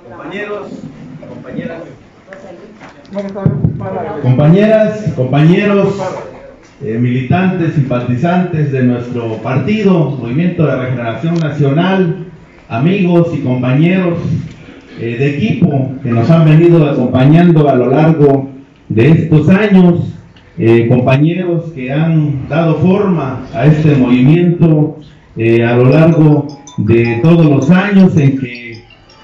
Compañeros, compañeras. Compañeras, compañeros, eh, militantes, simpatizantes de nuestro partido, Movimiento de Regeneración Nacional, amigos y compañeros eh, de equipo que nos han venido acompañando a lo largo de estos años, eh, compañeros que han dado forma a este movimiento a lo largo de todos los años en que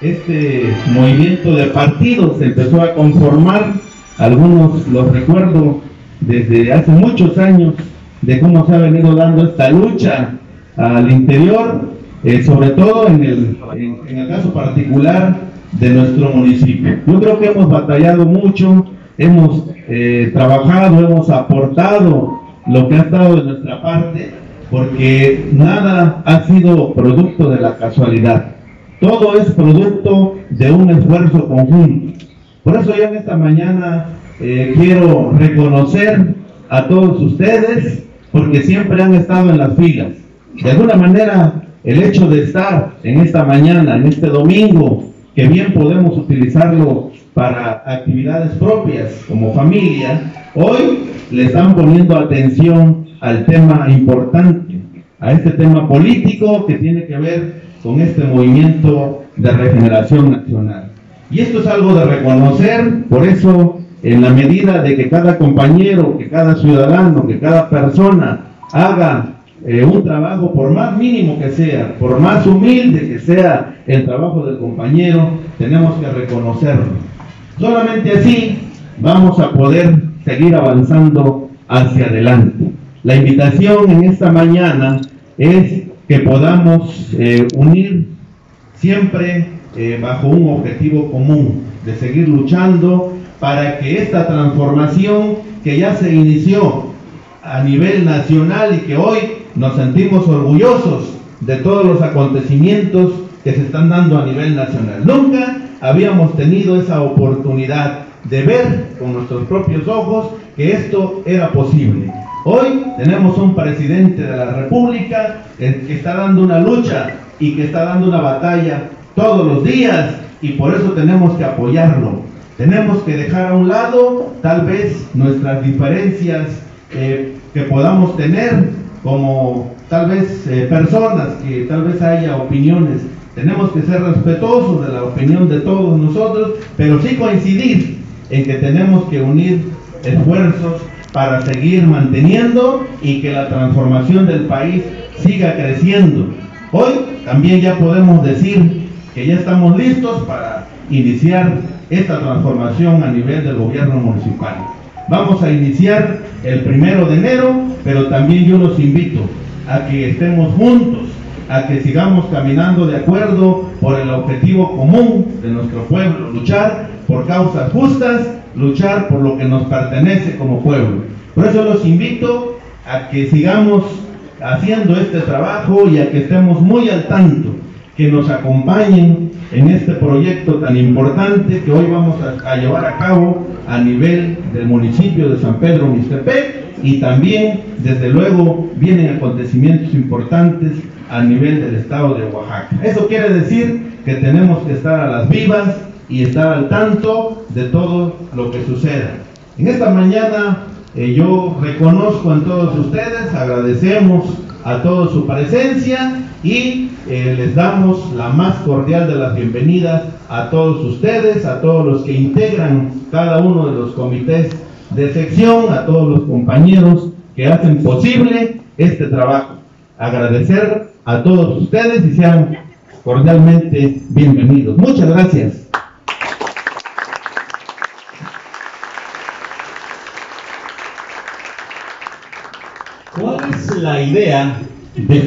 este movimiento de partidos empezó a conformar, algunos los recuerdo desde hace muchos años, de cómo se ha venido dando esta lucha al interior, eh, sobre todo en el, en, el caso particular de nuestro municipio. Yo creo que hemos batallado mucho, hemos eh, trabajado, hemos aportado lo que ha estado de nuestra parte, porque nada ha sido producto de la casualidad. Todo es producto de un esfuerzo conjunto. Por eso yo en esta mañana eh, quiero reconocer a todos ustedes porque siempre han estado en las filas. De alguna manera, el hecho de estar en esta mañana, en este domingo, que bien podemos utilizarlo para actividades propias como familia, hoy le están poniendo atención al tema importante, a este tema político que tiene que ver con este movimiento de regeneración nacional. Y esto es algo de reconocer, por eso en la medida de que cada compañero, que cada ciudadano, que cada persona haga eh, un trabajo, por más mínimo que sea, por más humilde que sea el trabajo del compañero, tenemos que reconocerlo. Solamente así vamos a poder seguir avanzando hacia adelante. La invitación en esta mañana es que podamos eh, unir siempre eh, bajo un objetivo común, de seguir luchando para que esta transformación que ya se inició a nivel nacional y que hoy nos sentimos orgullosos de todos los acontecimientos que se están dando a nivel nacional. Nunca habíamos tenido esa oportunidad de ver con nuestros propios ojos que esto era posible. Hoy tenemos un presidente de la República que está dando una lucha y que está dando una batalla todos los días y por eso tenemos que apoyarlo. Tenemos que dejar a un lado tal vez nuestras diferencias eh, que podamos tener como tal vez eh, personas, que tal vez haya opiniones. Tenemos que ser respetuosos de la opinión de todos nosotros, pero sí coincidir en que tenemos que unir esfuerzos para seguir manteniendo y que la transformación del país siga creciendo. Hoy también ya podemos decir que ya estamos listos para iniciar esta transformación a nivel del gobierno municipal. Vamos a iniciar el primero de enero, pero también yo los invito a que estemos juntos, a que sigamos caminando de acuerdo por el objetivo común de nuestro pueblo, luchar por causas justas luchar por lo que nos pertenece como pueblo. Por eso los invito a que sigamos haciendo este trabajo y a que estemos muy al tanto, que nos acompañen en este proyecto tan importante que hoy vamos a, llevar a cabo a nivel del municipio de San Pedro Mixtepec y también, desde luego, vienen acontecimientos importantes a nivel del estado de Oaxaca. Eso quiere decir que tenemos que estar a las vivas y estar al tanto de todo lo que suceda. En esta mañana eh, yo reconozco en todos ustedes, agradecemos a todos su presencia y eh, les damos la más cordial de las bienvenidas a todos ustedes, a todos los que integran cada uno de los comités de sección, a todos los compañeros que hacen posible este trabajo. Agradecer a todos ustedes y sean cordialmente bienvenidos. Muchas gracias. ¿Cuál es la idea de